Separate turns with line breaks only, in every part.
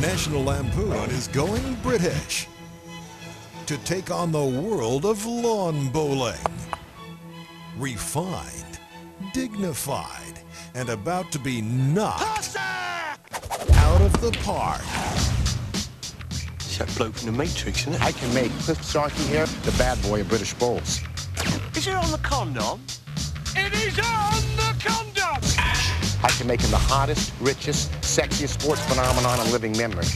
National Lampoon is going British to take on the world of lawn bowling. Refined, dignified, and about to be knocked out of the park.
It's that bloke from the Matrix, isn't it?
I can make Cliff Starkey here the bad boy of British bowls.
Is it on the condom?
It is on the condom!
I can make him the hottest, richest, sexiest sports phenomenon in living memory.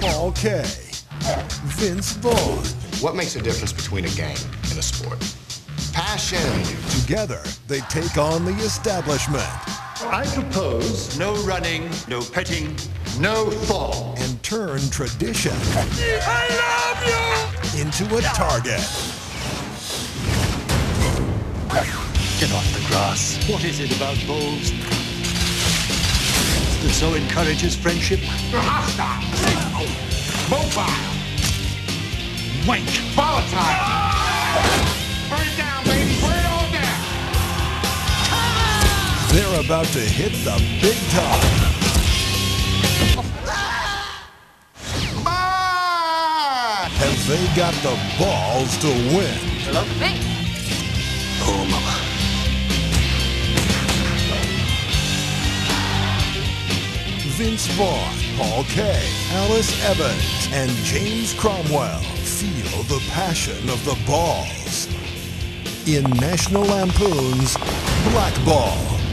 Paul Kaye, Vince Vaughn.
What makes a difference between a game and a sport? Passion.
Together, they take on the establishment
I propose
No running, no petting.
no fall.
and turn tradition
I love you!
into a target.
Get off the grass. What is it about bowls that so encourages friendship?
You're hostile, mobile,
Wank.
volatile. Burn it down, baby. Burn it all down.
They're about to hit the big time.
Ah!
Have they got the balls to win?
Oh,
Vince Vaughn, Paul Kaye, Alice Evans, and James Cromwell feel the passion of the balls in National Lampoon's Black Ball.